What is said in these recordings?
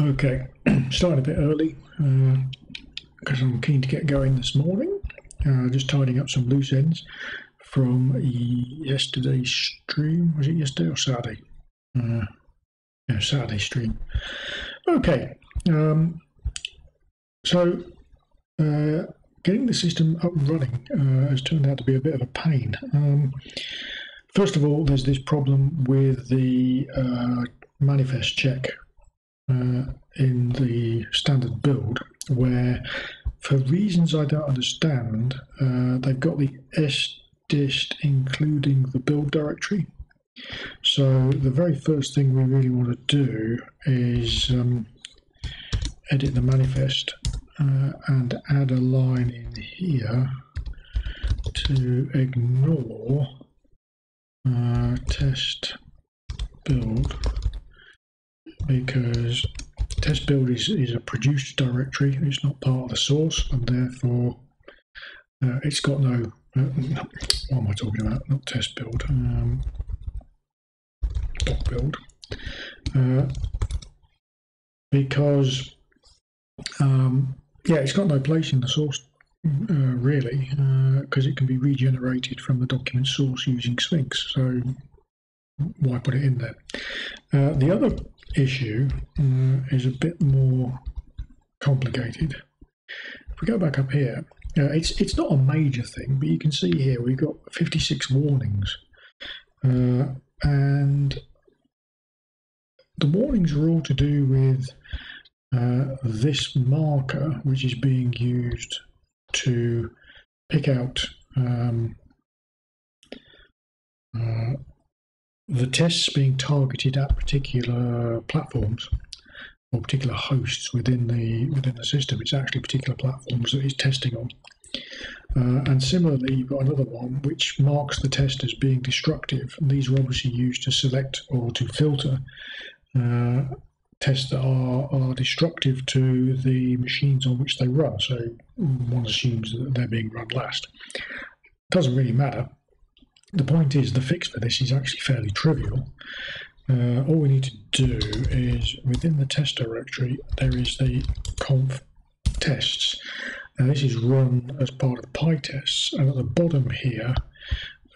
Okay, starting a bit early because uh, I'm keen to get going this morning. Uh, just tidying up some loose ends from yesterday's stream. Was it yesterday or Saturday? Uh, yeah, Saturday stream. Okay, um, so uh, getting the system up and running uh, has turned out to be a bit of a pain. Um, first of all, there's this problem with the uh, manifest check uh, in the standard build where, for reasons I don't understand, uh, they've got the sdist including the build directory. So the very first thing we really want to do is um, edit the manifest uh, and add a line in here to ignore uh, test build because test build is, is a produced directory, it's not part of the source, and therefore uh, it's got no, uh, what am I talking about? Not test build, um, doc build. Uh, because, um, yeah, it's got no place in the source uh, really, because uh, it can be regenerated from the document source using Sphinx. So why put it in there? Uh, the other issue uh, is a bit more complicated. If we go back up here, uh, it's it's not a major thing, but you can see here we've got 56 warnings, uh, and the warnings are all to do with uh, this marker, which is being used to pick out um, uh, the tests being targeted at particular platforms or particular hosts within the within the system. It's actually particular platforms that it's testing on. Uh, and similarly, you've got another one which marks the test as being destructive. And these are obviously used to select or to filter uh, tests that are, are destructive to the machines on which they run. So one assumes that they're being run last. It Doesn't really matter the point is the fix for this is actually fairly trivial. Uh, all we need to do is within the test directory there is the conf tests. Now this is run as part of PyTests and at the bottom here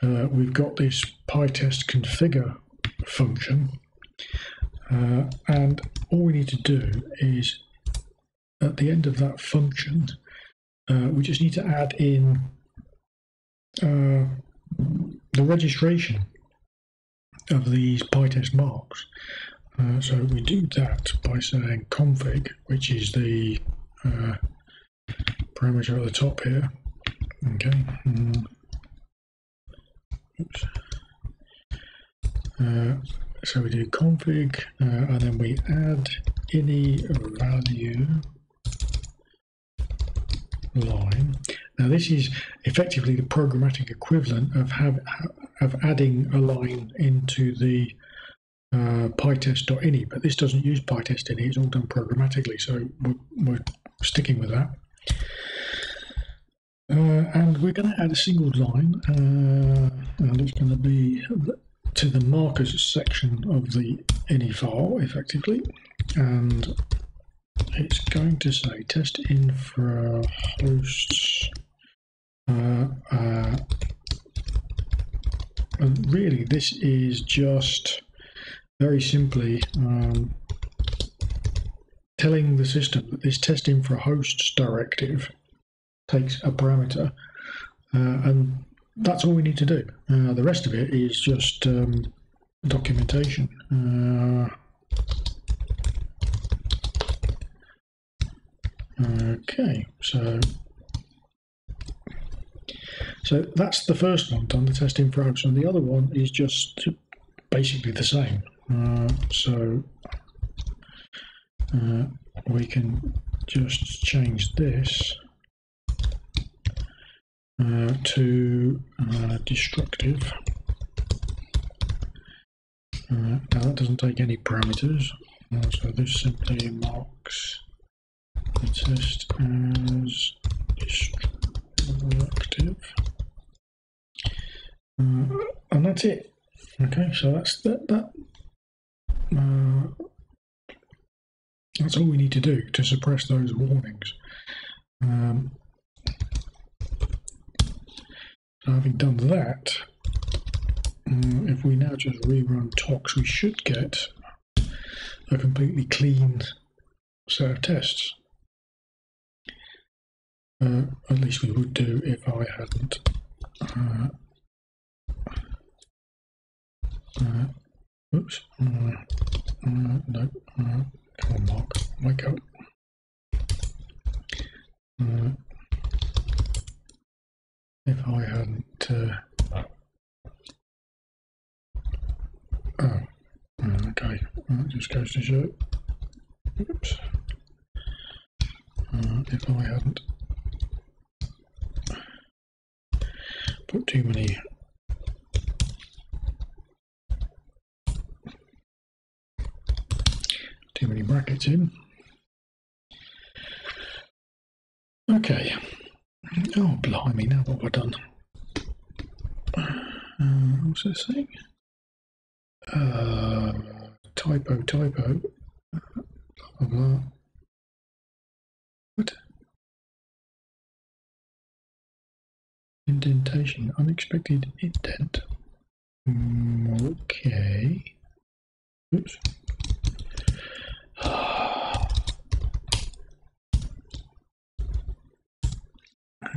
uh, we've got this PyTest configure function uh, and all we need to do is at the end of that function uh, we just need to add in uh, the registration of these PyTest marks. Uh, so we do that by saying config, which is the uh, parameter at the top here. Okay. Mm. Oops. Uh, so we do config, uh, and then we add any value line. Now this is effectively the programmatic equivalent of have, of adding a line into the uh, pytest.ini, but this doesn't use pytest.ini, it's all done programmatically, so we're, we're sticking with that. Uh, and we're going to add a single line, uh, and it's going to be to the markers section of the ini file, effectively, and it's going to say test infra hosts uh, uh, really this is just very simply um, telling the system that this testinfra hosts directive takes a parameter uh, and that's all we need to do. Uh, the rest of it is just um, documentation. Okay, so so that's the first one done, the testinfra hosts, and the other one is just basically the same. Uh, so uh, we can just change this uh, to uh, destructive. Uh, now that doesn't take any parameters, so this simply marks test as destructive. Uh, and that's it. Okay, so that's that. that uh, That's all we need to do to suppress those warnings. Um, having done that, uh, if we now just rerun tox, we should get a completely clean set of tests. Uh, at least we would do if I hadn't. Uh, uh, oops. Uh, uh, no. Uh, come on, Mark. Wake up. Uh, if I hadn't. Uh, oh. Uh, okay. That just goes to show. Oops. Uh, if I hadn't put too many too many brackets in. Okay. Oh, blimey, now what I done? Uh, what's it saying? Uh, typo, typo. Blah, blah, blah. Indentation, unexpected indent. Okay. Oops.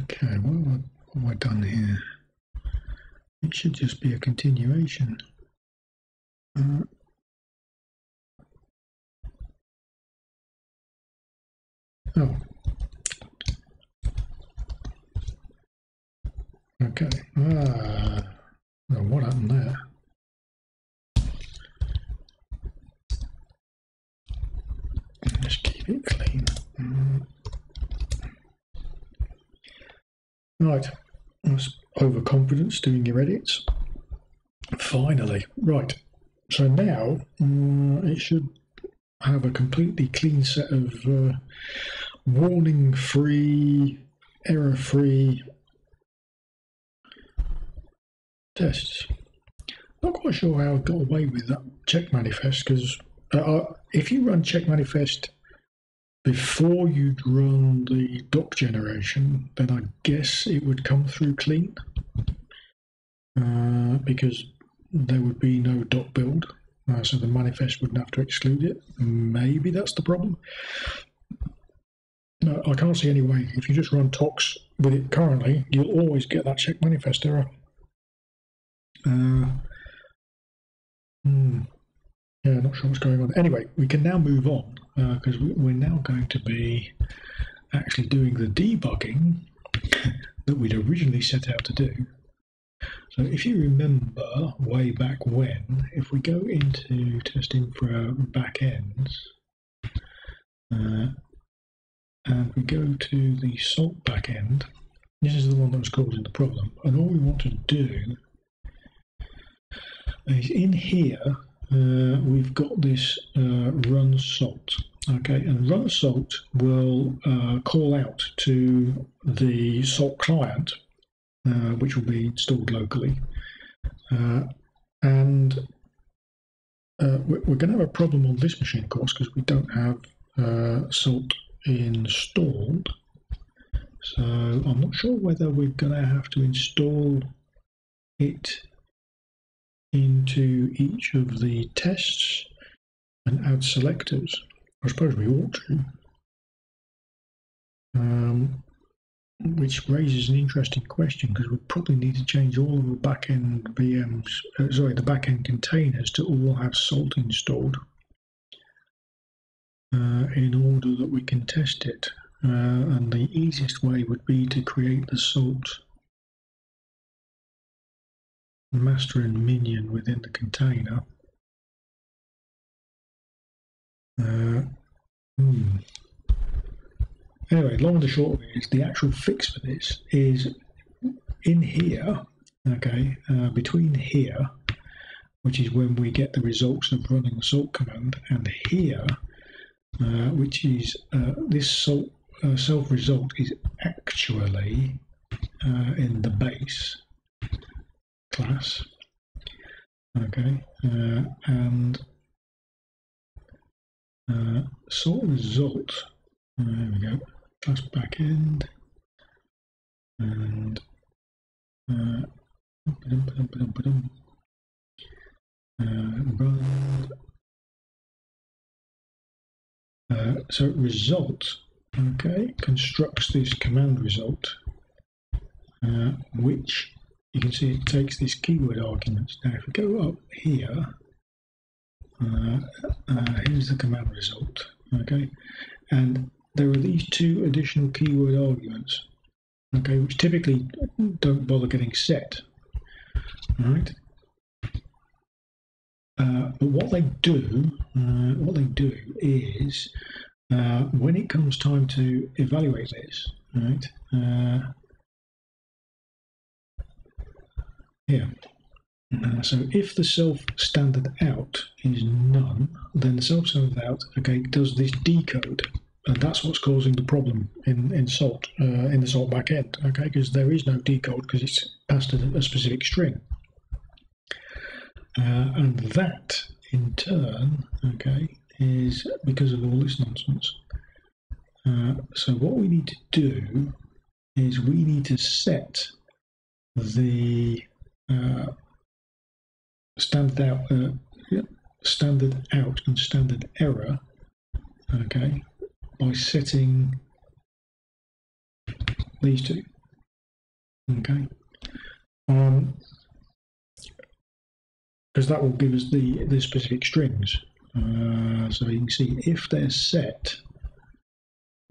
Okay, what have, I, what have I done here? It should just be a continuation. Uh, oh. Okay. Ah. What happened there? Let's keep it clean. Mm. Right, that's overconfidence doing your edits. Finally, right. So now uh, it should have a completely clean set of uh, warning-free, error-free tests. Not quite sure how I got away with that check manifest because uh, if you run check manifest before you'd run the doc generation, then I guess it would come through clean uh, because there would be no doc build, uh, so the manifest wouldn't have to exclude it. Maybe that's the problem. No, I can't see any way. If you just run tox with it currently, you'll always get that check manifest error. Uh, hmm. Yeah, not sure what's going on. Anyway, we can now move on because uh, we're now going to be actually doing the debugging that we'd originally set out to do. So if you remember way back when, if we go into testinfra backends, uh, and we go to the salt backend, this is the one that was causing the problem. And all we want to do is in here uh, we've got this uh, run salt. Okay, and run salt will uh, call out to the salt client, uh, which will be installed locally. Uh, and uh, we're, going to have a problem on this machine, of course, because we don't have salt installed. So I'm not sure whether we're going to have to install it into each of the tests and add selectors. I suppose we ought to. Um, which raises an interesting question because we probably need to change all of the backend VMs, uh, sorry, the backend containers to all have salt installed uh, in order that we can test it. Uh, and the easiest way would be to create the salt master and minion within the container. Uh, hmm. Anyway, long and the short of it is the actual fix for this is in here, okay, uh, between here, which is when we get the results of running the salt command, and here, uh, which is uh, this salt uh, self result is actually uh, in the base class. Okay, uh, and uh, sort result. Uh, there we go. Plus back end. And uh, uh, run. Uh, so result, okay, constructs this command result, which you can see it takes these keyword arguments. Now, if we go up here, uh, uh, here's the command result, okay, and there are these two additional keyword arguments, okay, which typically don't bother getting set, all right? Uh, but what they do, uh, what they do is, uh, when it comes time to evaluate this, right? Uh, here. Uh, so if the self standard out is none, then the self standard out okay does this decode, and that's what's causing the problem in in Salt uh, in the Salt backend. Okay, because there is no decode because it's passed a, a specific string. Uh, and that, in turn, okay, is because of all this nonsense. Uh, so what we need to do is we need to set the standard out, uh, standard out and standard error, okay, by setting these two. Okay. Um, because that will give us the, the specific strings. Uh, so you can see if they're set,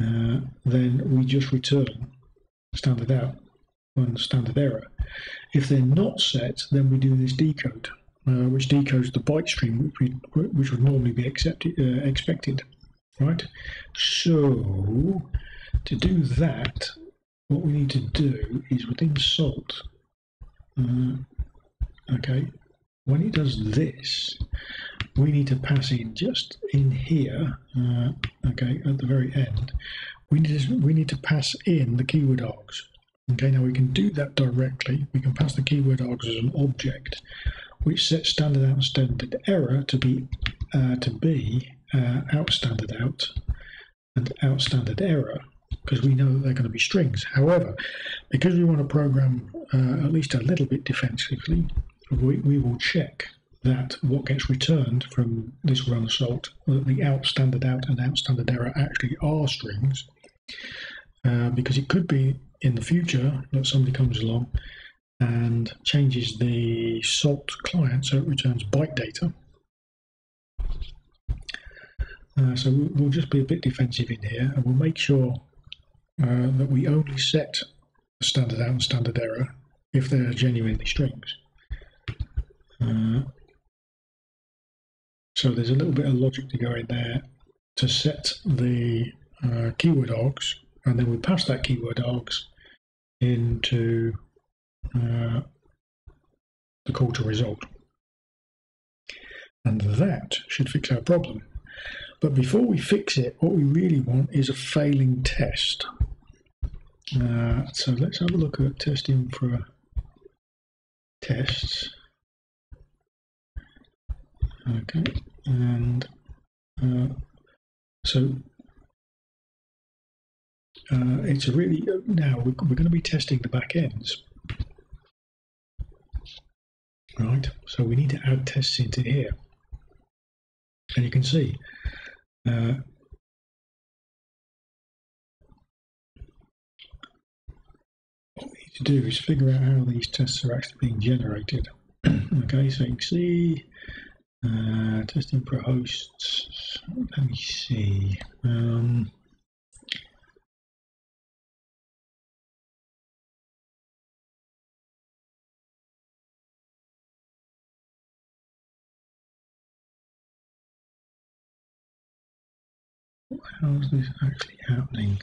uh, then we just return standard out and standard error. If they're not set, then we do this decode, uh, which decodes the byte stream, which, we, which would normally be accepted, uh, expected. Right. So to do that, what we need to do is within salt. Uh, okay, when it does this, we need to pass in just in here, uh, okay, at the very end, we need, to, we need to pass in the keyword args. Okay, now we can do that directly. We can pass the keyword args as an object, which sets standard out and standard error to be uh, to be uh, out standard out and out standard error because we know that they're going to be strings. However, because we want to program uh, at least a little bit defensively, we, we will check that what gets returned from this run assault, that the out standard out and out standard error actually are strings, uh, because it could be in the future that somebody comes along and changes the salt client so it returns byte data. Uh, so we'll just be a bit defensive in here and we'll make sure uh, that we only set the standard out and standard error if they're genuinely strings. Uh, so there's a little bit of logic to go in there to set the uh, keyword args, and then we pass that keyword args into uh, the call to result. And that should fix our problem. But before we fix it, what we really want is a failing test. Uh, so let's have a look at testinfra tests. Okay, and uh, so uh, it's really now we're, we're going to be testing the back ends, right? So we need to add tests into here, and you can see. Uh, what we need to do is figure out how these tests are actually being generated. okay, so you can see uh, testinfra hosts. Let me see. Um, how is this actually happening?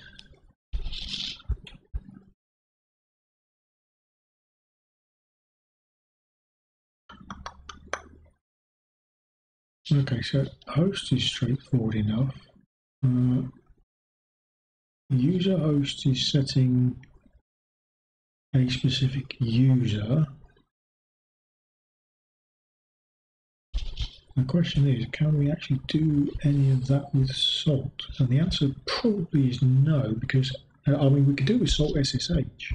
Okay, so host is straightforward enough. Uh, user host is setting a specific user. The question is, can we actually do any of that with salt? And the answer probably is no, because uh, I mean we could do it with salt SSH.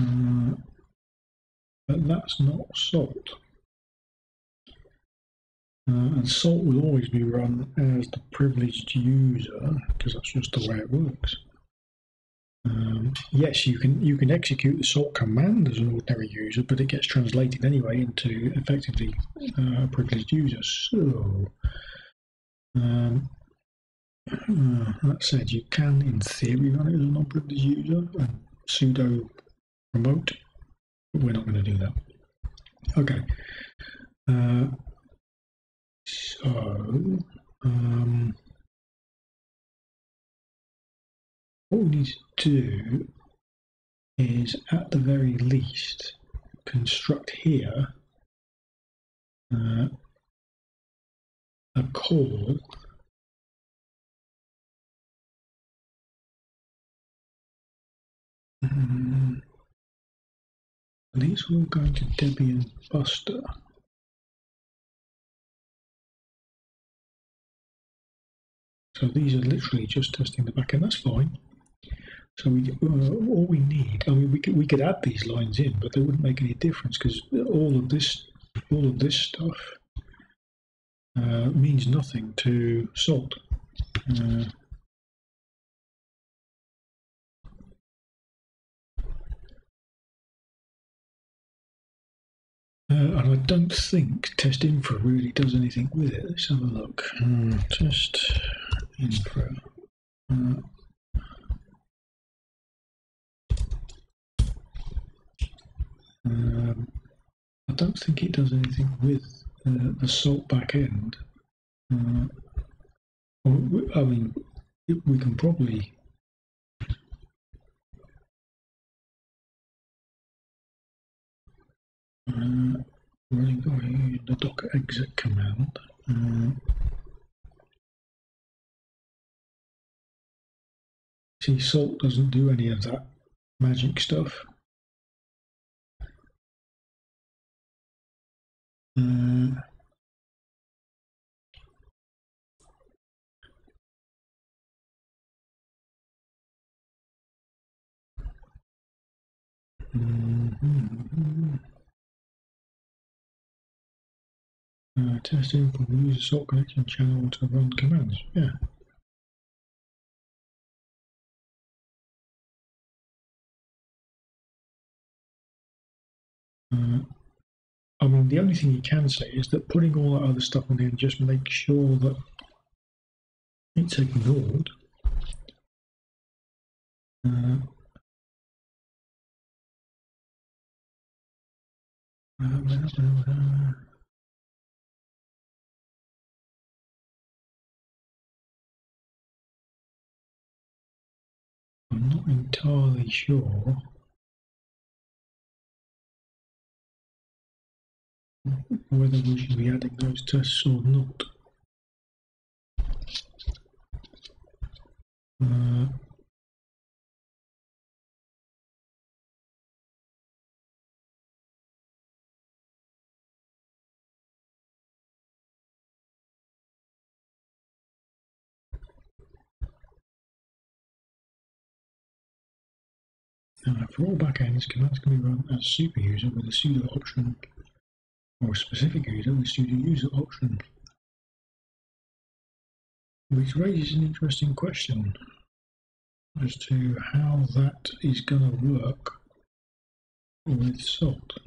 Uh, but that's not salt. Uh, and salt will always be run as the privileged user because that's just the way it works. Um, yes, you can you can execute the salt command as an ordinary user, but it gets translated anyway into effectively uh, a privileged user. So um, uh, that said, you can in theory run it as a non-privileged user and sudo remote, but we're not going to do that. Okay. Uh, so um, what we need to do is at the very least construct here uh, a call um, these all going to Debian Buster. So these are literally just testing the backend. That's fine. So we, uh, all we need, I mean, we could, we could add these lines in, but they wouldn't make any difference because all of this, all of this stuff uh, means nothing to salt. Uh, Uh, and I don't think testinfra really does anything with it. Let's have a look. Uh, test infra. Uh, um, I don't think it does anything with uh, the salt backend. Uh, I mean, we can probably uh, running the docker exec command. Uh, see, salt doesn't do any of that magic stuff. Uh, mm-hmm. Uh, testing for the user salt connection channel to run commands. Yeah. Uh, I mean, the only thing you can say is that putting all that other stuff on in just make sure that it's ignored. Uh, I'm not entirely sure whether we should be adding those tests or not. Uh, for all backends, commands can be run as super user with a sudo option or a specific user with sudo user option. Which raises an interesting question as to how that is going to work with salt.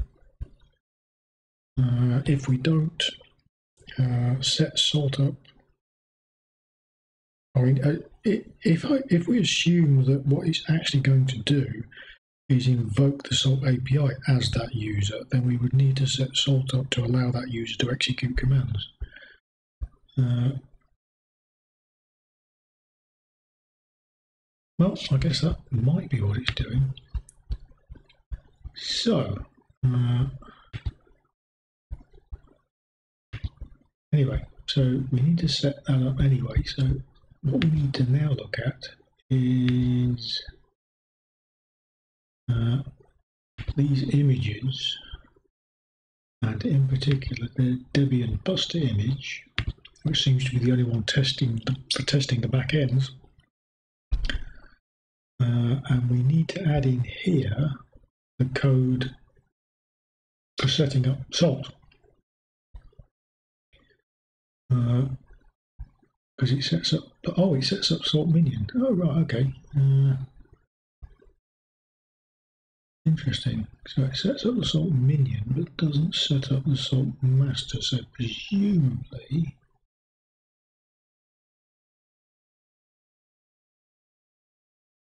Uh, if we don't uh, set salt up, I mean, uh, if I, if we assume that what it's actually going to do is invoke the Salt API as that user, then we would need to set Salt up to allow that user to execute commands. Uh, well, I guess that might be what it's doing. So, uh, anyway, so we need to set that up anyway. So what we need to now look at is uh, these images and in particular the Debian Buster image, which seems to be the only one testing the, for testing the back ends. Uh, and we need to add in here the code for setting up salt. Because uh, it sets up, oh, it sets up salt minion. Oh, right, okay. Uh, interesting. So it sets up the salt minion, but doesn't set up the salt master. So presumably,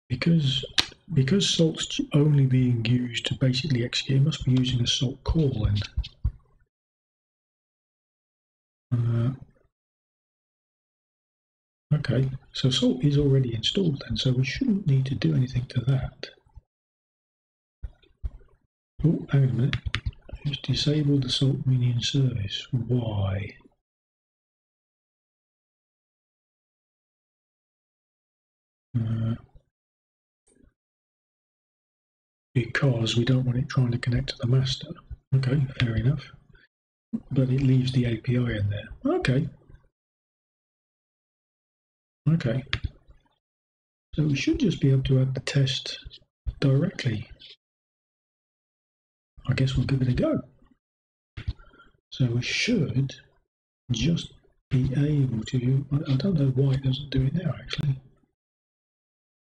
because because salt's only being used to basically execute, it must be using a salt call then. Uh, okay, so salt is already installed then, so we shouldn't need to do anything to that. Oh, hang a minute. Just disable the salt minion service. Why? Uh, because we don't want it trying to connect to the master. Okay, fair enough. But it leaves the API in there. Okay. Okay. So we should just be able to add the test directly. I guess we'll give it a go. So we should just be able to, I don't know why it doesn't do it now actually.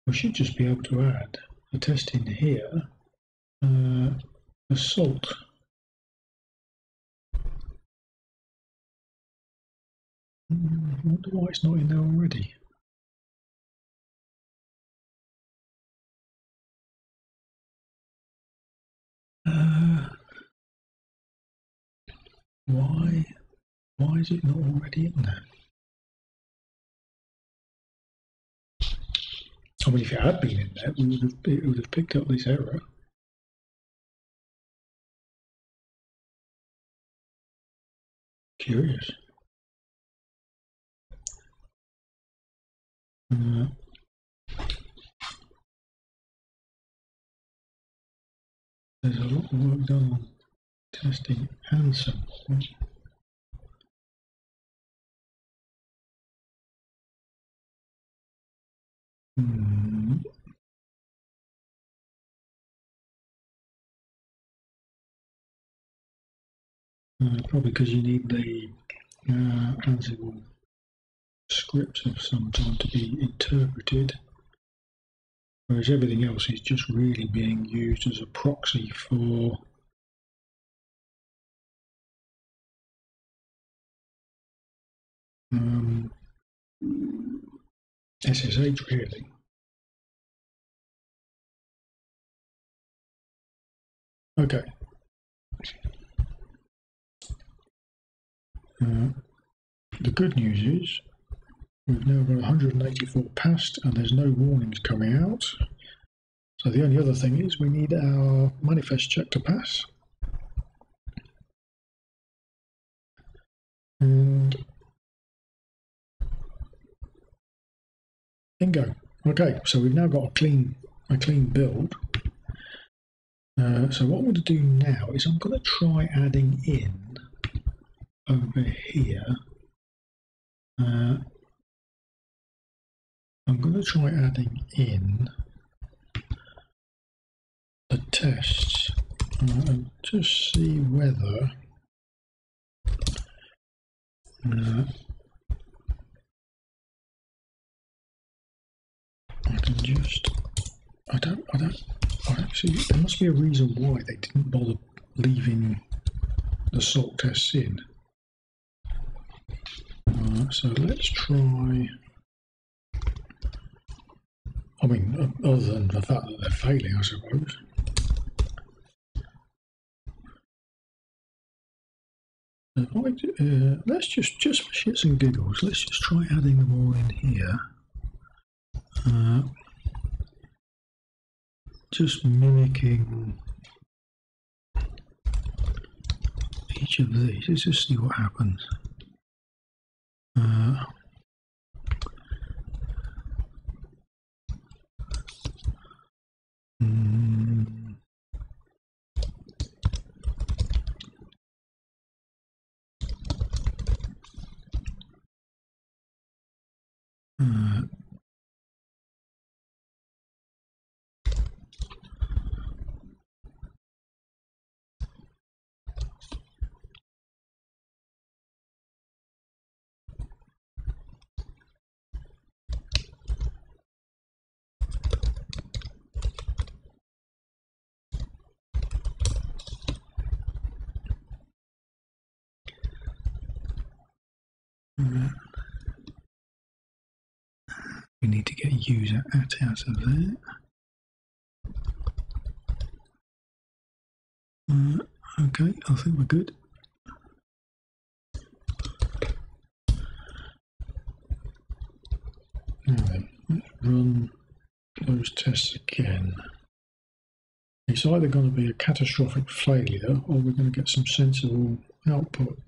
We should just be able to add a test in here, uh, the salt. Hmm, I wonder why it's not in there already. Uh, why, why is it not already in there? I mean, if it had been in there, we would have, it would have picked up this error. Curious. Uh, there's a lot of work done on testing and sample. Hmm. Uh, probably because you need the uh, Ansible scripts of some time to be interpreted, whereas everything else is just really being used as a proxy for um, SSH really. Okay. Uh, the good news is we've now got 184 passed and there's no warnings coming out. So the only other thing is we need our manifest check to pass. And Bingo. Okay, so we've now got a clean a clean build. Uh, so what I'm going to do now is I'm going to try adding in over here. Uh, I'm going to try adding in the tests uh, and just see whether uh, I can just, I don't, I don't, I see, there must be a reason why they didn't bother leaving the salt tests in. Uh, so let's try, I mean, uh, other than the fact that they're failing, I suppose. Uh, let's just, just for shits and giggles, let's just try adding them all in here. Uh, just mimicking each of these. Let's just see what happens. Uh, mm, Uh, we need to get user at out of there. Uh, okay, I think we're good. Let's run those tests again. It's either going to be a catastrophic failure or we're going to get some sensible output.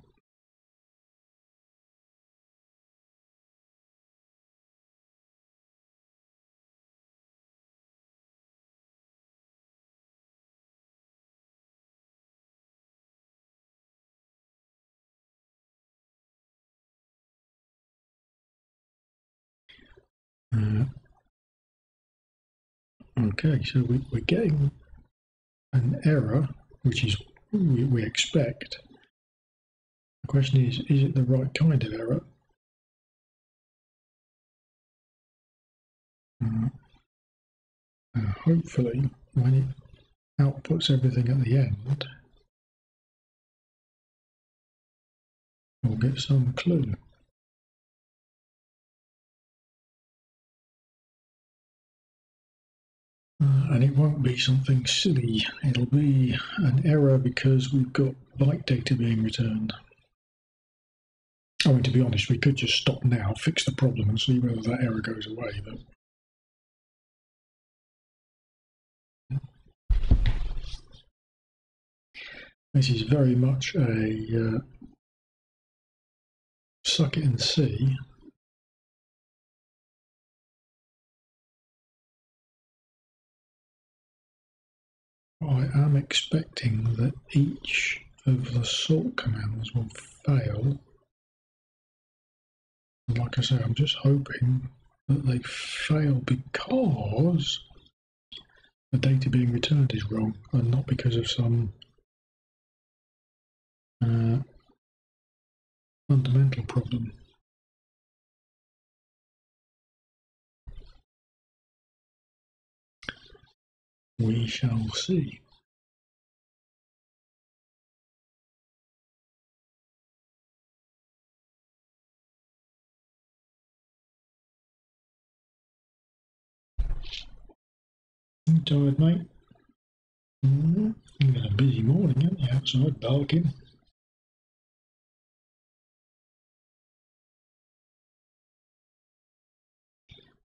Uh, okay, so we, we're getting an error, which is we, we expect. The question is, is it the right kind of error? Uh, uh, hopefully, when it outputs everything at the end, we'll get some clue. Uh, and it won't be something silly. It'll be an error because we've got byte data being returned. I mean, to be honest, we could just stop now, fix the problem, and see whether that error goes away. But this is very much a uh, suck it and see. I am expecting that each of the salt commands will fail. Like I say, I'm just hoping that they fail because the data being returned is wrong and not because of some uh, fundamental problem. We shall see. Tired, mate? Mm, you've had a busy morning, haven't you, outside barking?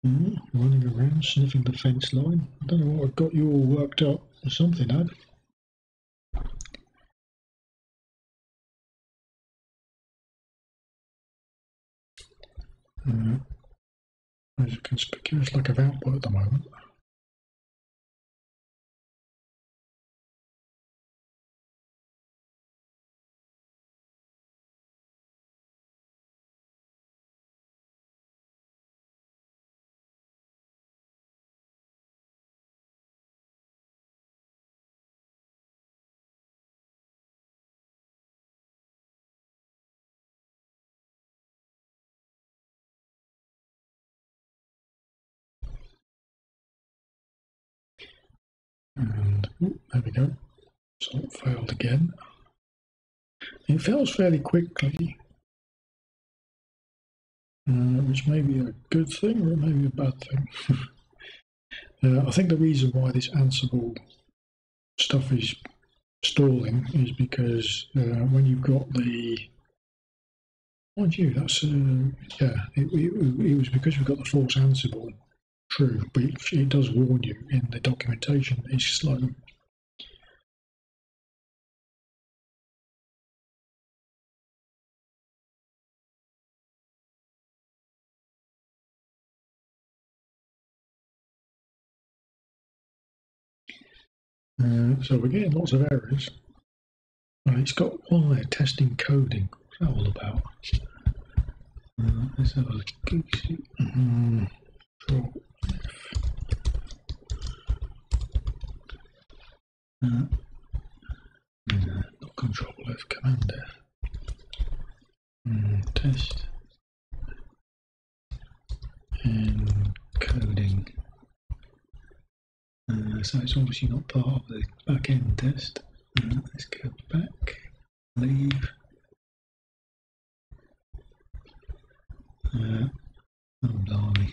Mm, running around, sniffing the fence line. I don't know what got you all worked up. Or something had. Mm. There's a conspicuous lack of output at the moment. There we go. Salt failed again. It fails fairly quickly, uh, which may be a good thing or it may be a bad thing. uh, I think the reason why this Ansible stuff is stalling is because uh, when you've got the mind you, that's uh, yeah, it, it, it was because we've got the false Ansible true, but it, it does warn you in the documentation it's slow. Uh, so we're getting lots of errors. Well, it's got one there, testing coding. What's that all about? Uh, let's have a look. Control F. Uh, no, not control F, command F. Mm, test. And coding. Uh, so it's obviously not part of the back end test. Uh, let's go back, leave. Uh, oh, blimey.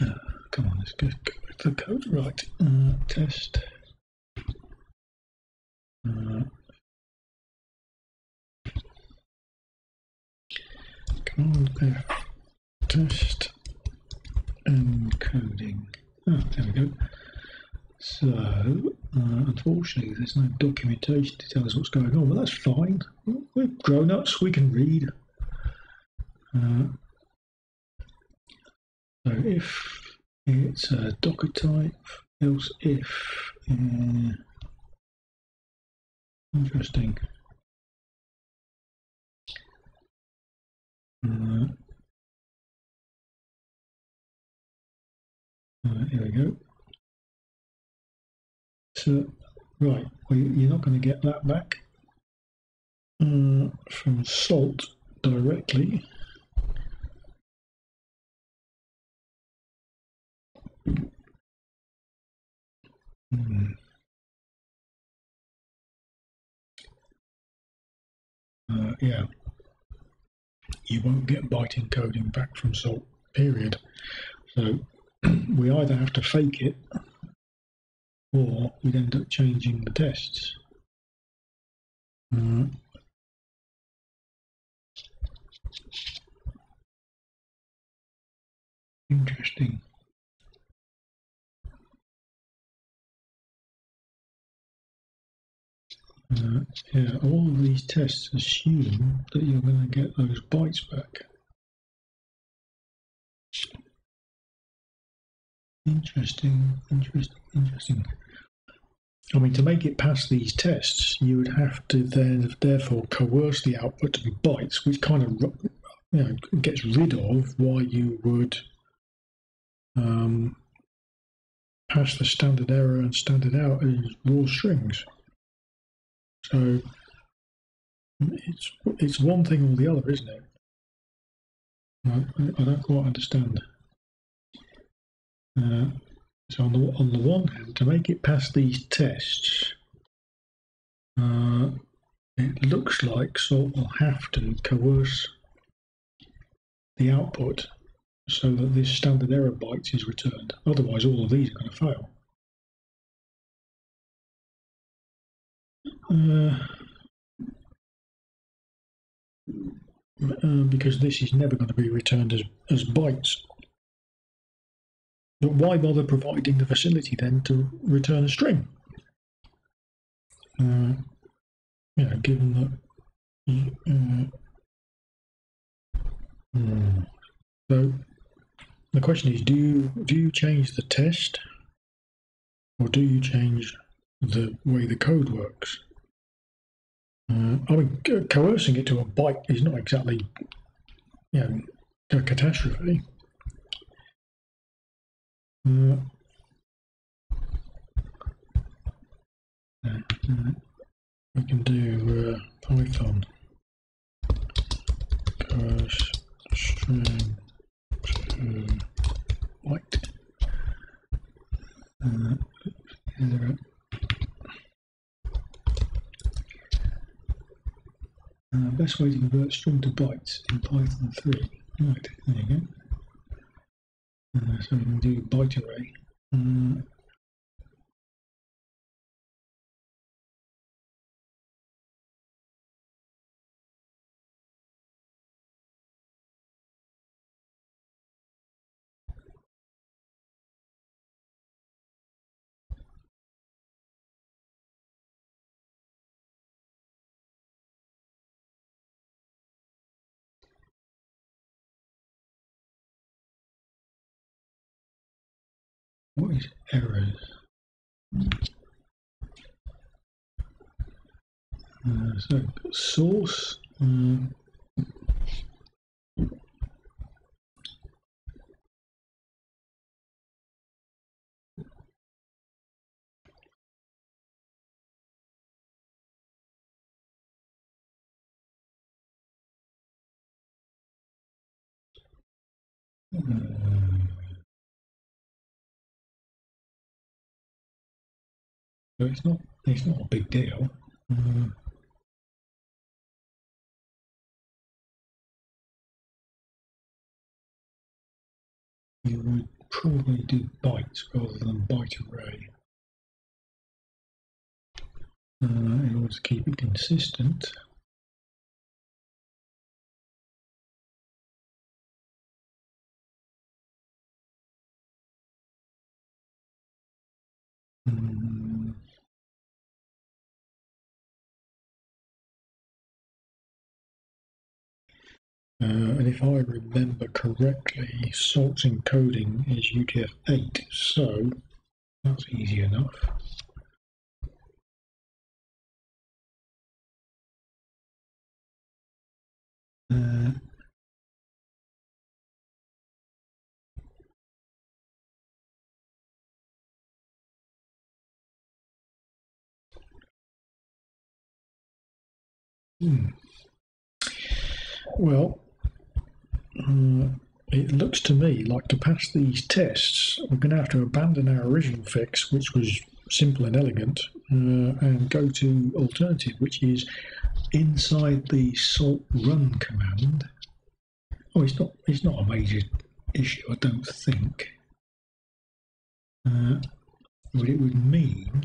Uh, come on, let's get the code right. Uh, test. Uh, command F. Test encoding. Oh, there we go. So, uh, unfortunately, there's no documentation to tell us what's going on, but that's fine. We're grown ups, we can read. Uh, so, if it's a Docker type, else if. Uh, interesting. Uh, here we go. So, right, well, you're not going to get that back uh, from salt directly. Hmm. Uh, yeah, you won't get byte encoding back from salt, period. So we either have to fake it or we'd end up changing the tests. Uh, interesting. Uh, yeah, all of these tests assume that you're going to get those bytes back. Interesting, interesting, interesting. I mean, to make it past these tests, you would have to then, therefore, coerce the output to be bytes, which kind of you know, gets rid of why you would um, pass the standard error and standard out as raw strings. So it's it's one thing or the other, isn't it? I, I don't quite understand. Uh, so on the on the one hand, to make it past these tests, uh, it looks like Salt will have to coerce the output so that this standard error bytes is returned. Otherwise, all of these are going to fail. Uh, uh, because this is never going to be returned as, as bytes. Why bother providing the facility then to return a string? Uh, know, given that. Uh, hmm. So the question is: Do you do you change the test, or do you change the way the code works? Uh, I mean, coercing it to a byte is not exactly, you know, a catastrophe. Uh, uh, uh, we can do uh, Python string to byte. Uh, is Uh, best way to convert string to bytes in Python 3. Right, there you go. Uh, so we can do byte array. What is errors? Uh, so source. Uh, uh, so it's not it's not a big deal. Uh, you would probably do bytes rather than byte array. Uh, in order to keep it consistent. Mm. Uh, and if I remember correctly, salt encoding is UTF-8, so that's easy enough. Uh, hmm. Well, uh, it looks to me like to pass these tests, we're going to have to abandon our original fix, which was simple and elegant, uh, and go to alternative, which is inside the salt run command. Oh, it's not. It's not a major issue, I don't think. Uh, what it would mean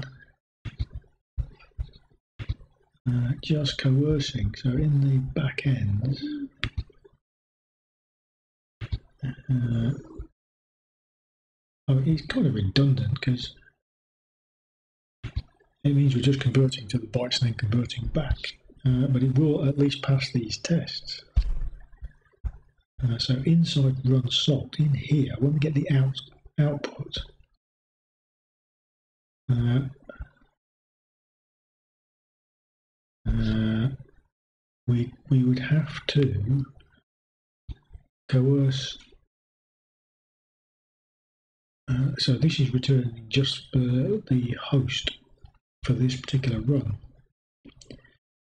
uh, just coercing. So in the back end, uh, oh, it's kind of redundant because it means we're just converting to the bytes and then converting back. Uh, but it will at least pass these tests. Uh, so inside run salt in here, when we get the out output, uh, uh, we we would have to coerce. Uh, so this is returning just for the host for this particular run.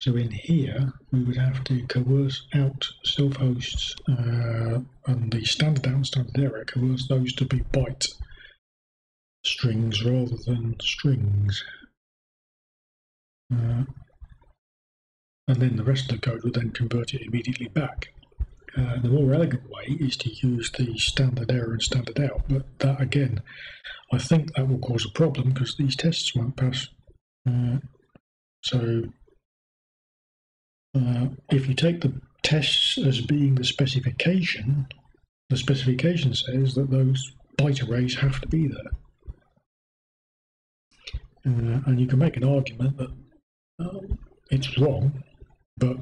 So in here, we would have to coerce out self-hosts uh, and the standard and standard error, coerce those to be byte strings rather than strings. Uh, and then the rest of the code would then convert it immediately back. Uh, the more elegant way is to use the standard error and standard out, but that again, I think that will cause a problem because these tests won't pass. Uh, so uh, if you take the tests as being the specification, the specification says that those byte arrays have to be there. Uh, and you can make an argument that um, it's wrong, but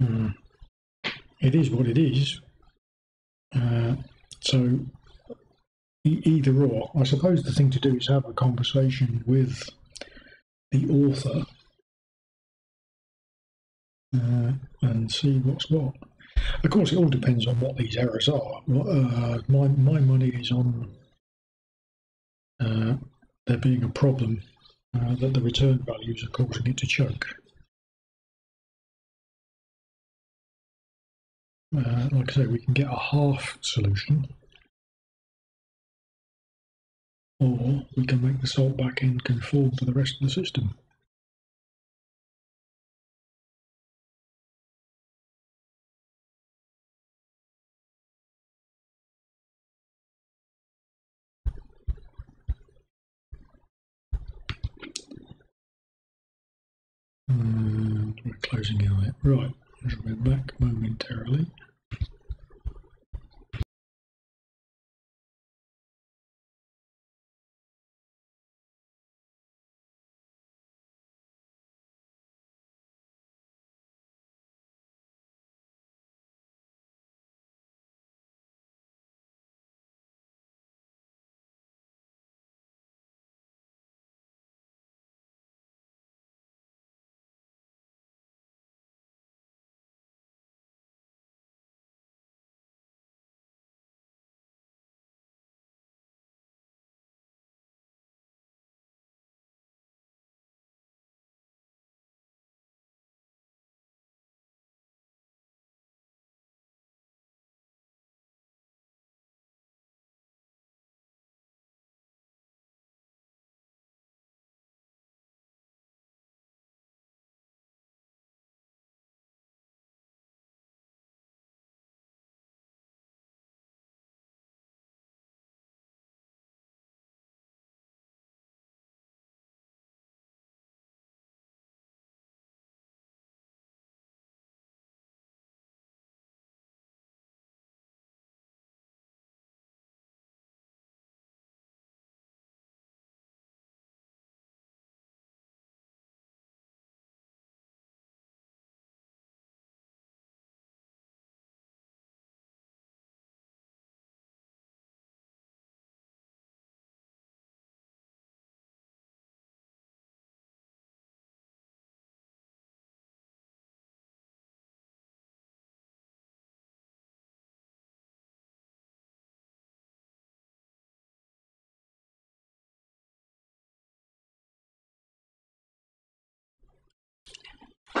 um, it is what it is. Uh, so e either or, I suppose the thing to do is have a conversation with the author uh, and see what's what. Of course, it all depends on what these errors are. Uh, my my money is on uh, there being a problem uh, that the return values are causing it to choke. Uh, like I say, we can get a half solution, or we can make the salt back end conform to the rest of the system. And we're closing out. Right, we're back momentarily.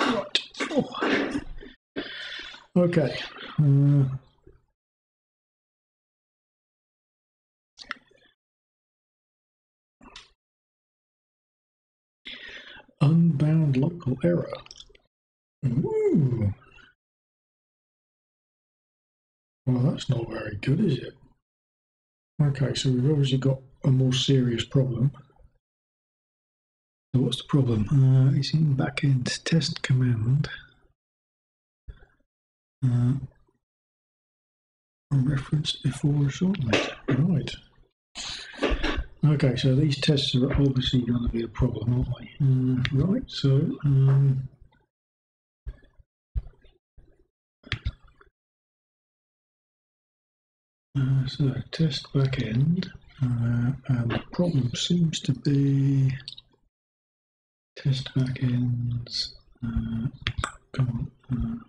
Right. Oh. Okay. Uh, unbound local error. Ooh. Well, that's not very good, is it? Okay, so we've obviously got a more serious problem. So what's the problem? Uh, it's in backend test command. Uh, referenced before shortly. Right. Okay, so these tests are obviously going to be a problem, aren't they? Uh, right, so um, uh, so test backend, uh, and the problem seems to be test backends. Uh, come on. Uh,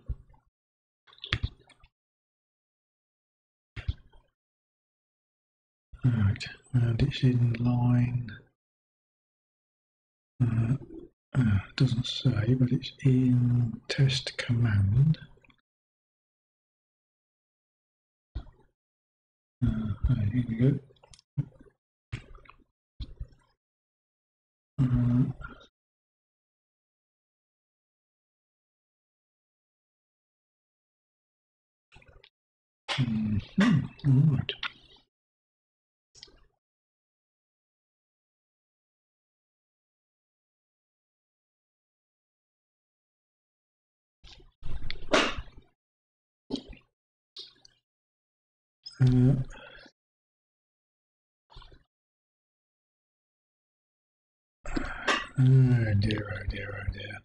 Right, and it's in line. Uh, uh, doesn't say, but it's in test command. Uh, here we go. Uh, mm -hmm, all right. Uh, oh dear, oh dear, oh dear.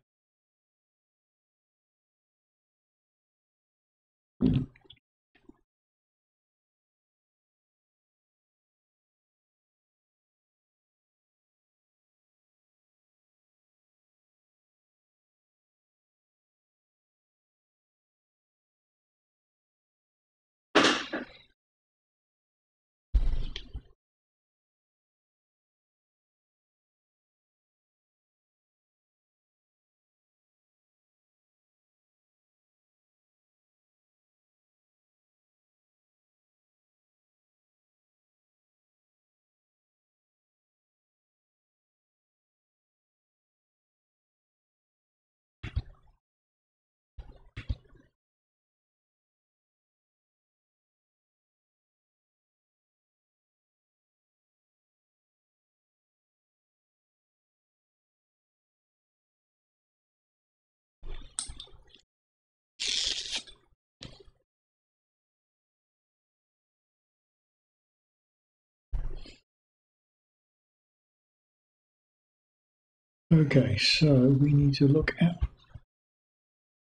Okay, so we need to look at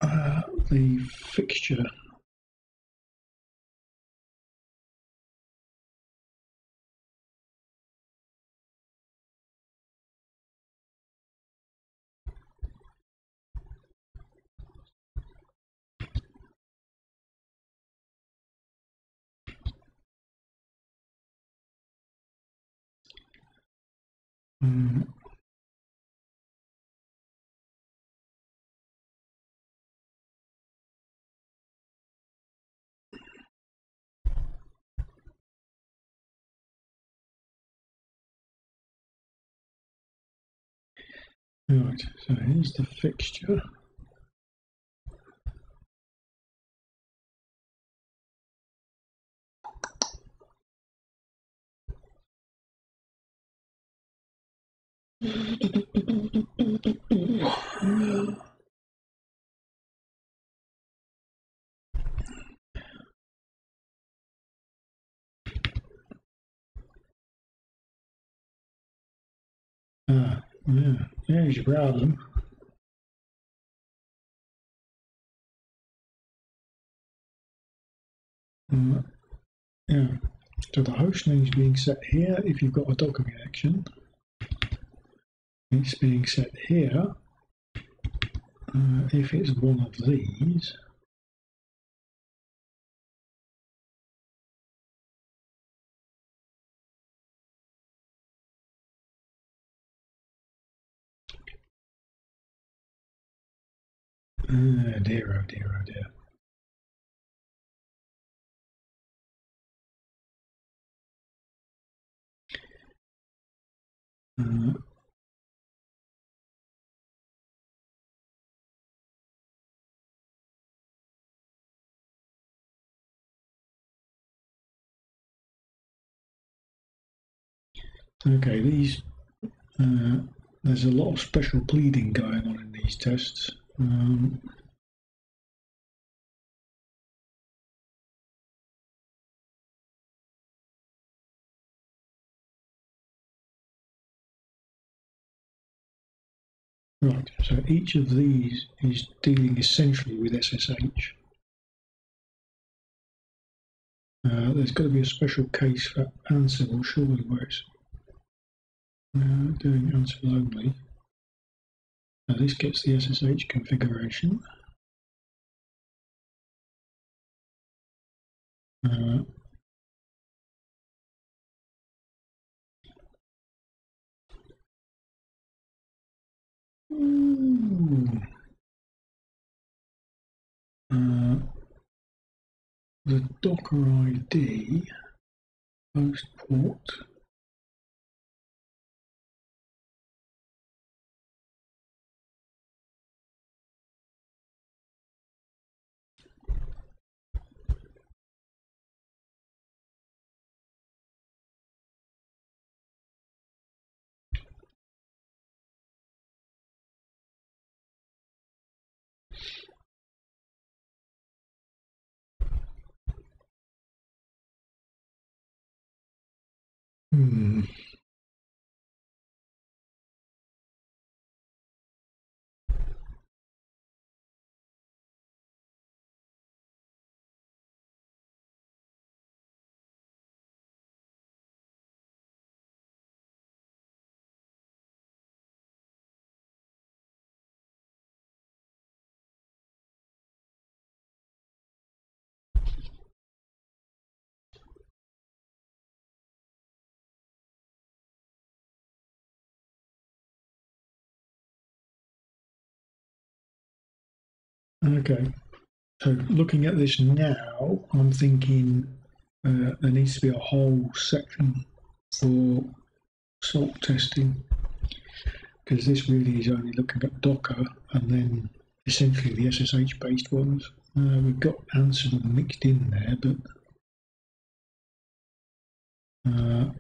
uh, the fixture. Mm, Right, so here's the fixture. Ah, yeah, there's your problem. Mm, yeah, so the host name is being set here if you've got a Docker connection. It's being set here uh, if it's one of these. Ah, dear, oh dear, oh dear. Uh, okay, these uh, there's a lot of special pleading going on in these tests. Um, right, so each of these is dealing essentially with SSH. Uh, there's got to be a special case for Ansible, surely, where it's uh, doing Ansible only. Now this gets the SSH configuration. Uh. Uh, the Docker ID host port Hmm. Okay. So looking at this now, I'm thinking uh, there needs to be a whole section for salt testing because this really is only looking at Docker and then essentially the SSH based ones. Uh, we've got Ansible mixed in there, but uh,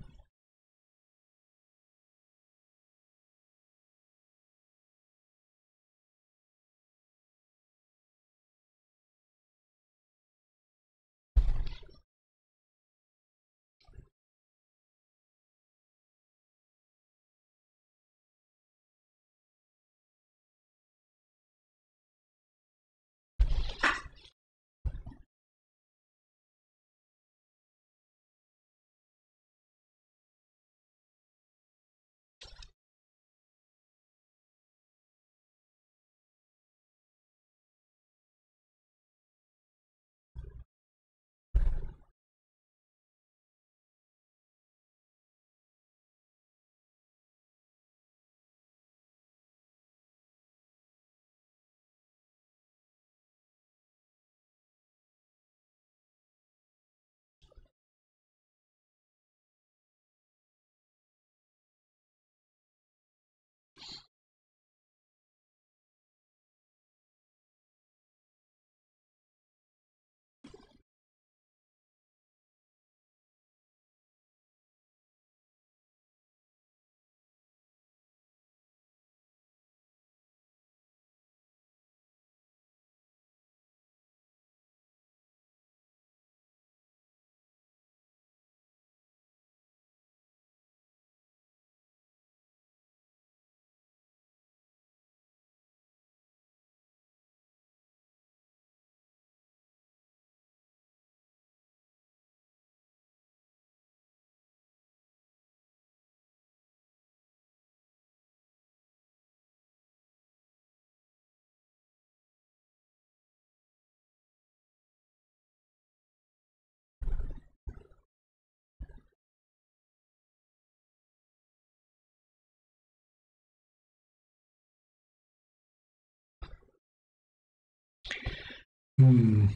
Hmm.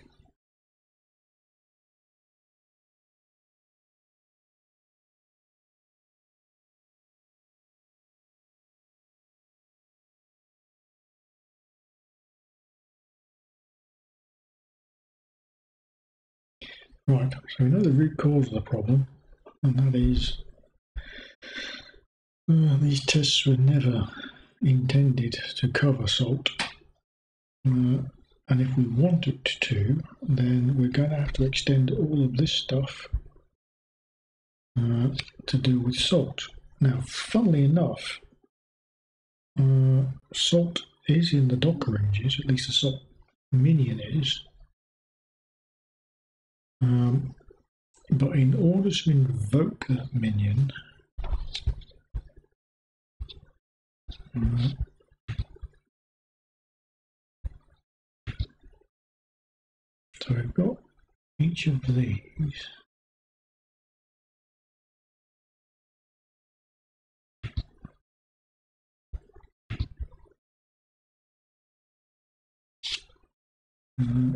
Right, so we know the root cause of the problem, and that is uh, these tests were never intended to cover salt. Uh, and if we want it to, then we're going to have to extend all of this stuff uh, to do with salt. Now, funnily enough, uh, salt is in the Docker images, at least the salt minion is. Um, but in order to invoke that minion, uh, so we've got each of these. Uh,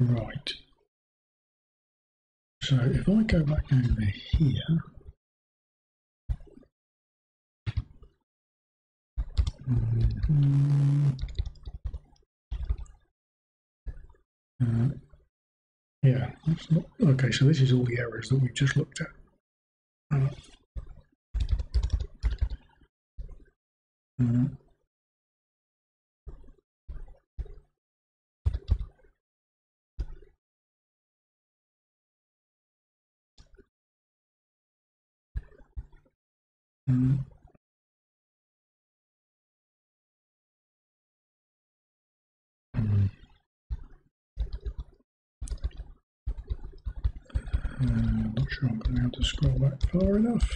Right. So if I go back over here, mhm, uh, yeah, not, okay, so this is all the errors that we've just looked at. Uh, uh, Mm. Mm. Uh, not sure I'm going to be able to scroll back far enough.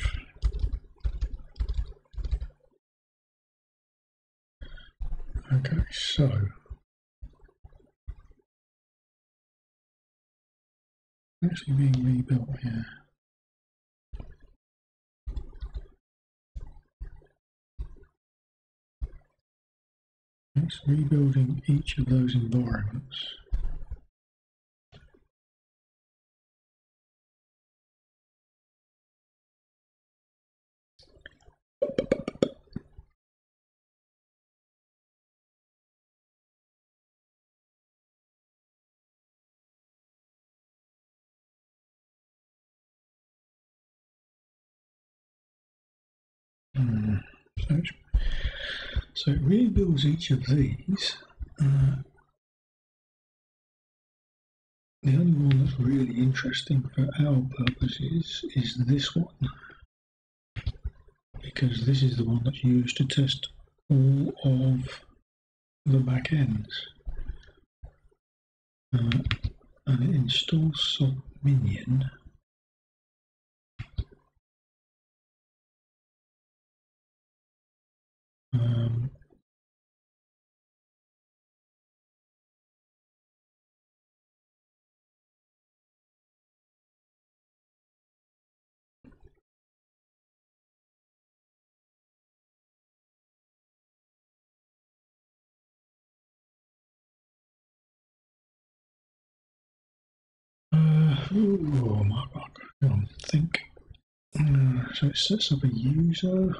Okay, so actually being rebuilt here. Rebuilding each of those environments. So it rebuilds each of these. Uh, the only one that's really interesting for our purposes is this one. Because this is the one that's used to test all of the back ends. Uh, and it installs Salt Minion. Um, uh, oh god, I don't think. Uh, so it sets up a user.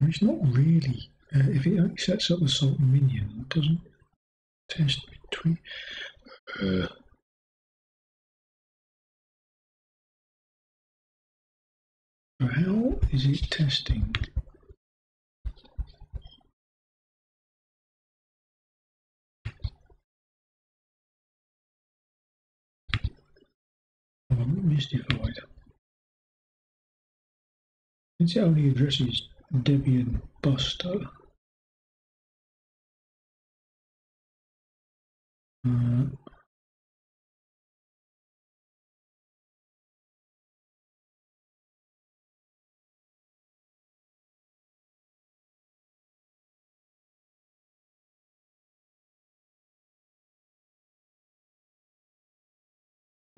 It's not really. Uh, if it only sets up the salt minion, it doesn't test between. Uh, so how is it testing? I'm a mystified. Since it only addresses Debian Buster. Uh,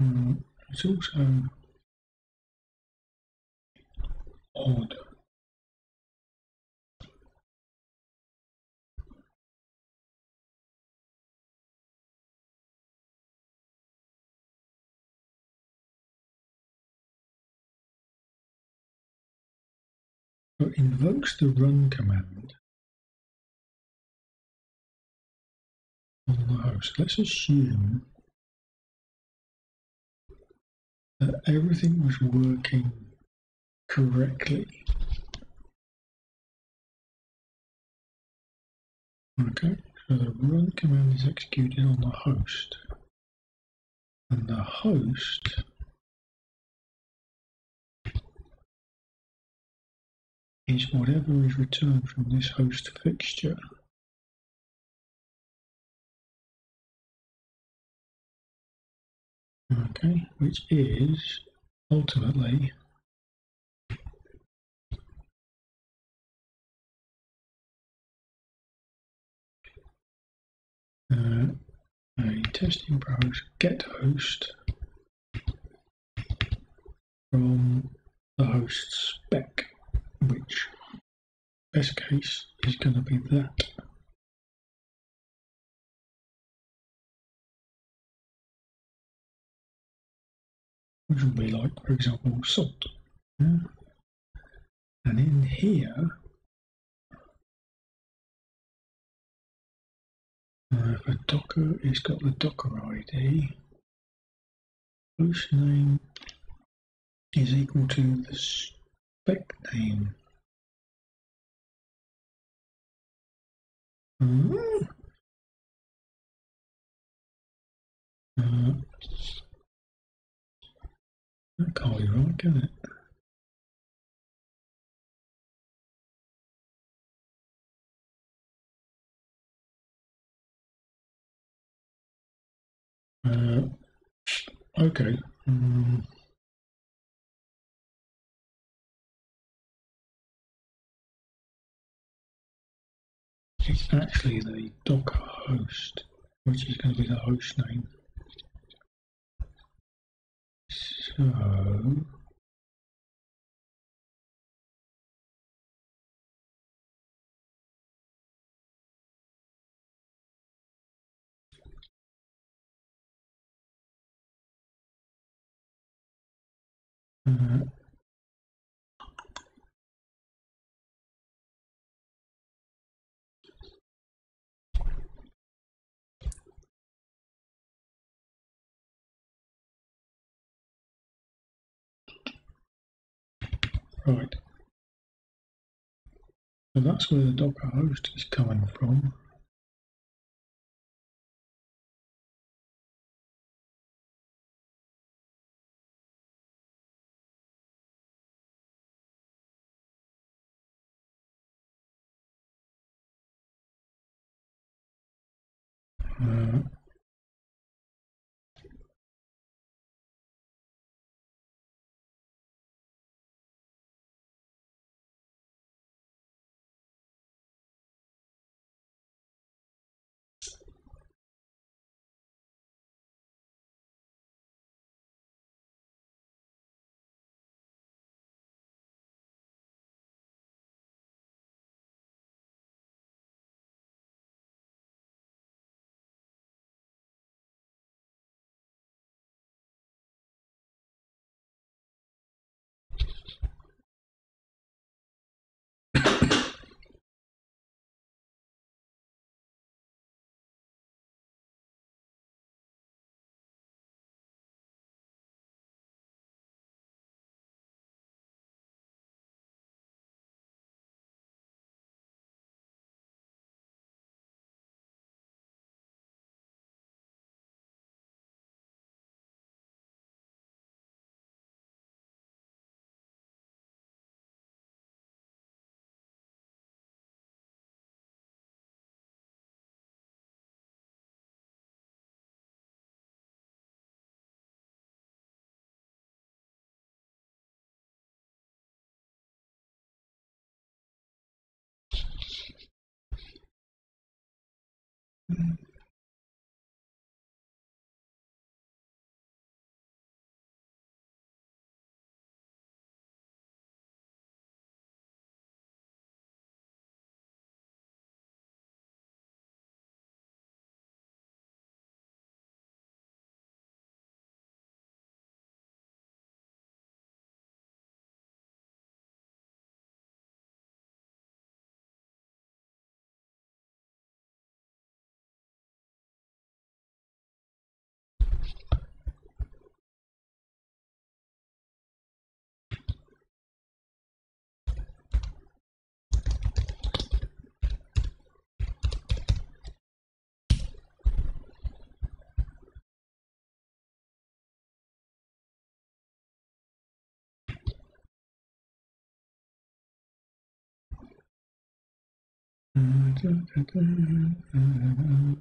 mm, it's also odd. Invokes the run command on the host. Let's assume that everything was working correctly. Okay, so the run command is executed on the host. And the host is whatever is returned from this host fixture. Okay, which is ultimately uh, a testing browse get host from the host spec, which best case is going to be that. Which will be like, for example, salt. Yeah? And in here, Uh, for Docker, it's got the Docker ID. Host name is equal to the spec name. Uh, uh, can't be right, can it? Uh, okay. Um, it's actually the Docker host, which is going to be the host name. So, uh, right. So that's where the Docker host is coming from. Uh, Mm-hmm. Mm.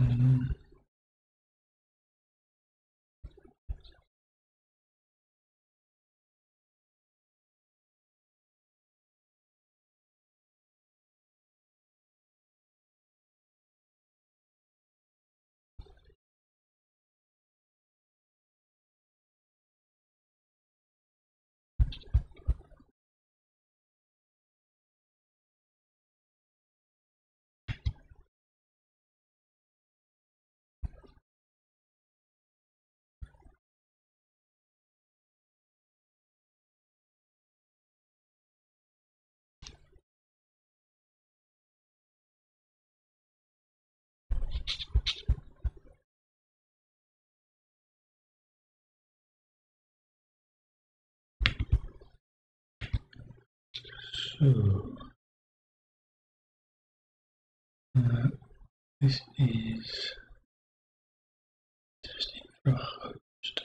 mm-hmm. So, uh, this is testing for host.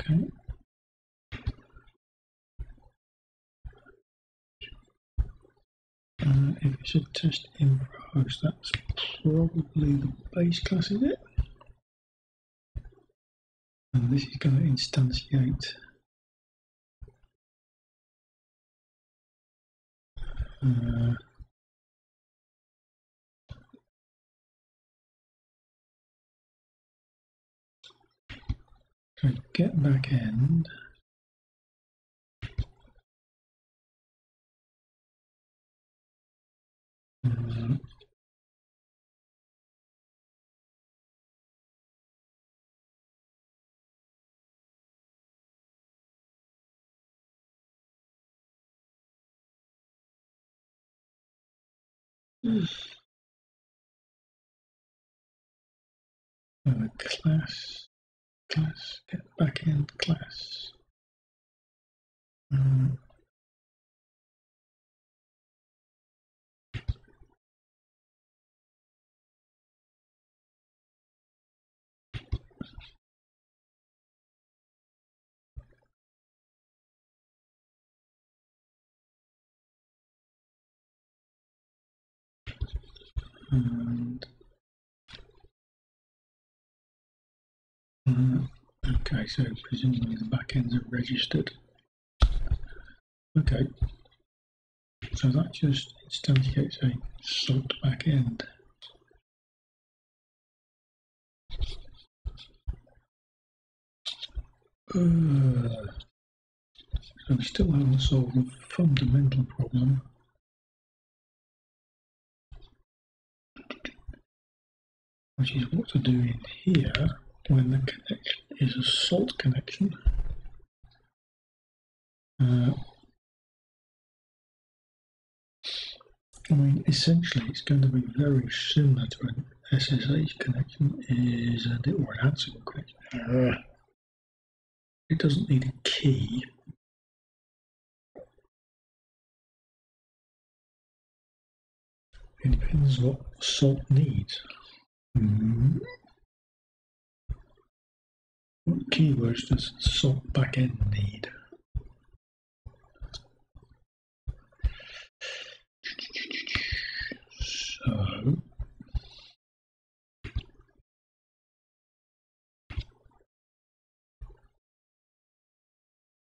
Okay. Uh, if it's a test infra host, that's probably the base class, is it? And this is going to instantiate uh, okay, get back end. uh, class, class, get backend class. Um, and uh, okay, so presumably the backends are registered. Okay, so that just instantiates a salt backend. Uh, so we still haven't solved the fundamental problem. Which is what to do in here when the connection is a salt connection. Uh, I mean, essentially, it's going to be very similar to an SSH connection, is it, or an Ansible connection. Uh, it doesn't need a key. It depends what salt needs. Mm. What keywords does salt backend need? So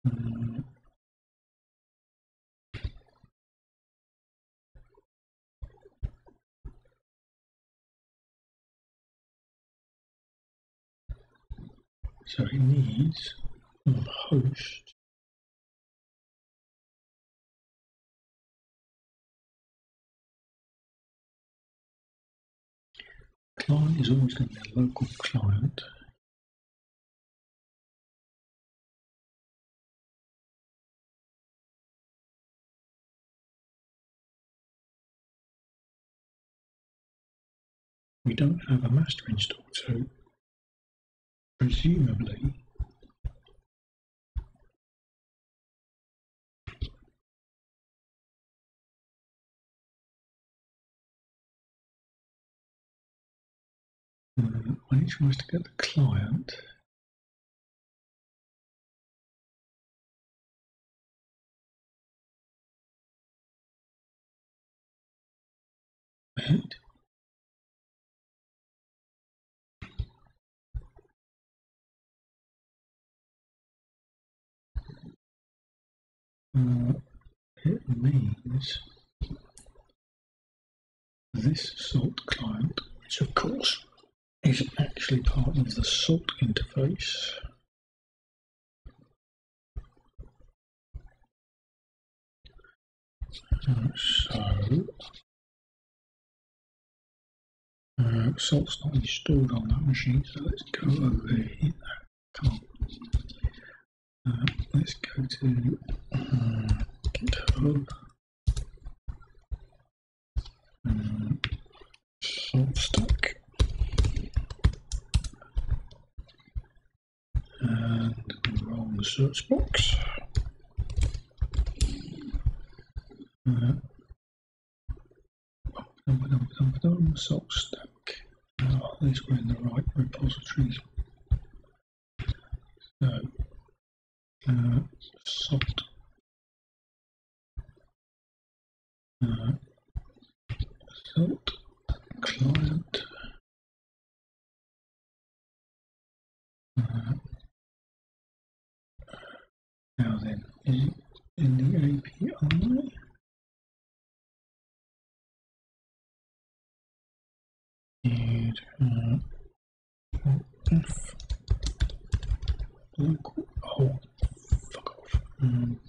mm, so it needs a host client is always going to be a local client. We don't have a master install, so presumably. Um, when it to get the client, right, uh, it means this salt client, which of course is actually part of the salt interface. So, uh, salt's not installed on that machine, so let's go over here. Uh, let's go to uh, GitHub. Um, SaltStack. And wrong search box. Uh, SaltStack. Oh, at least we're in the right repositories. So, uh, salt. Uh, salt client. Uh, now then, it in the API? Need uh, local. Oh, off. Um,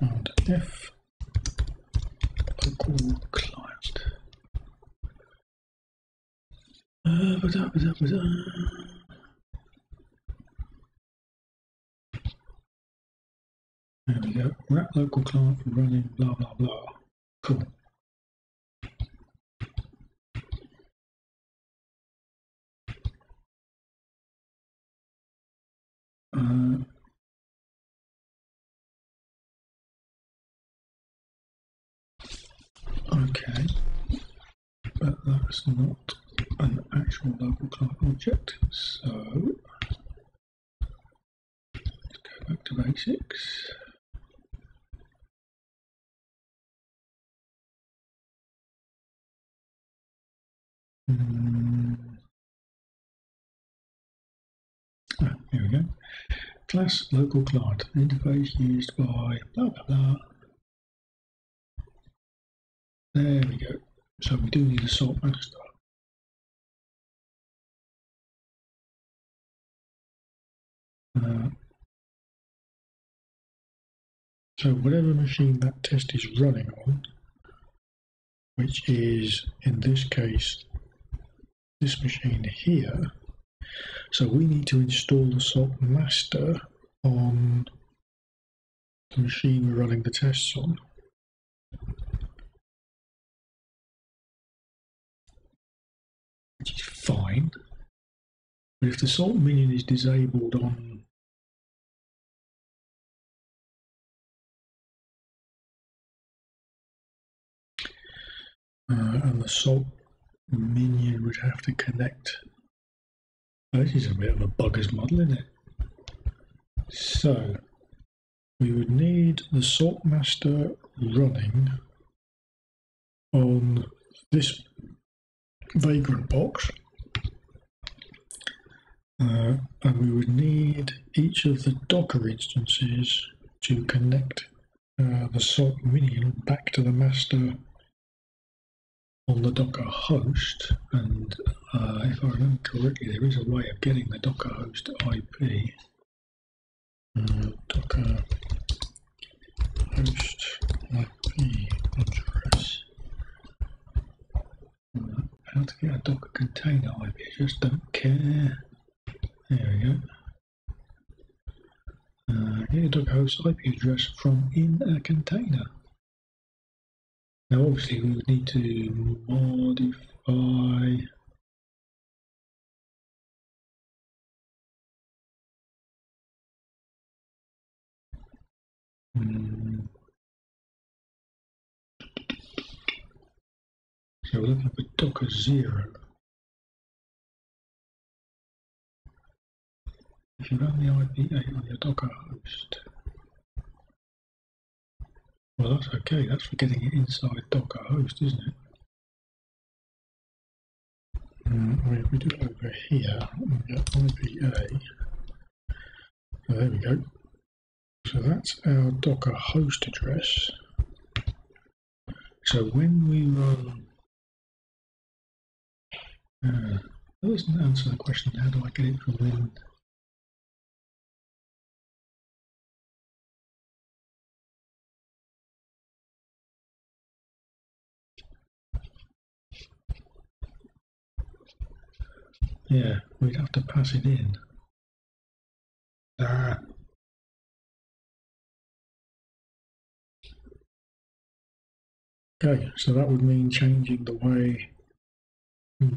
and F local client. Uh, ba-da, ba-da, ba-da. There we go. Wrap local client running blah blah blah. Cool. Uh, okay, but that's not an actual local client object, so let's go back to basics. Mm. Ah, here we go. Class local client interface used by blah blah blah. There we go. So we do need a salt master. Uh, so whatever machine that test is running on, which is in this case this machine here. So we need to install the salt master on the machine we're running the tests on. Which is fine. But if the salt minion is disabled on uh, and the salt minion would have to connect. This is a bit of a buggers model, isn't it? So we would need the salt master running on this vagrant box. Uh, and we would need each of the Docker instances to connect uh, the salt minion back to the master on the Docker host, and uh, if I remember correctly, there is a way of getting the Docker host IP. Uh, Docker host IP address. Uh, how to get a Docker container IP? I just don't care. There we go. Uh, get a Docker host IP address from in a container. Now obviously we would need to modify hmm. So we're looking for Docker zero. If you run the IPA on your Docker host, well, that's okay. That's for getting it inside Docker host, isn't it? Mm, if we do it over here, we get IPA. There we go. So that's our Docker host address. So when we run, uh, that doesn't answer the question. How do I get it from within Yeah, we'd have to pass it in. Ah. Okay, so that would mean changing the way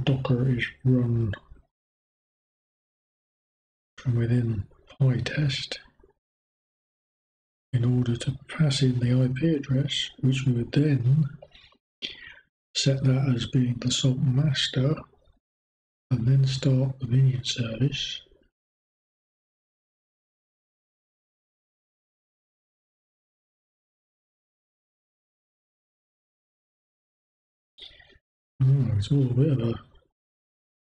Docker is run from within PyTest in order to pass in the IP address, which we would then set that as being the salt master and then start the minion service. Oh, it's all a bit of a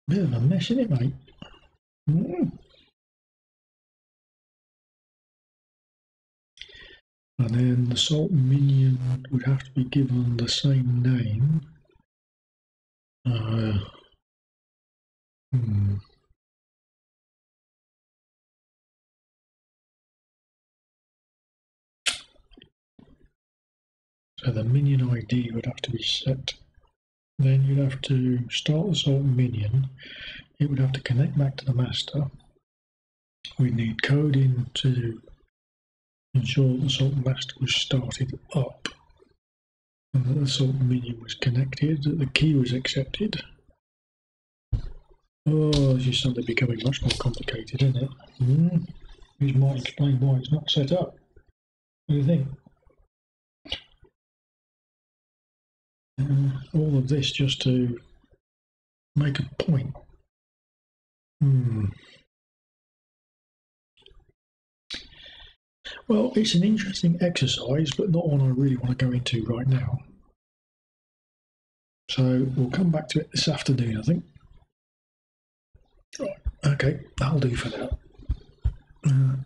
bit of a mess, isn't it, mate? Mm. And then the salt minion would have to be given the same name. Uh, Hmm. So the minion ID would have to be set. Then you'd have to start the salt minion. It would have to connect back to the master. We need code in to ensure the salt master was started up. and that the salt minion was connected, that the key was accepted. Oh, this is suddenly becoming much more complicated, isn't it? Hmm. This might explain why it's not set up. What do you think? Uh, all of this just to make a point. Hmm. Well, it's an interesting exercise, but not one I really want to go into right now. So we'll come back to it this afternoon, I think. Okay, that'll do for now. Uh,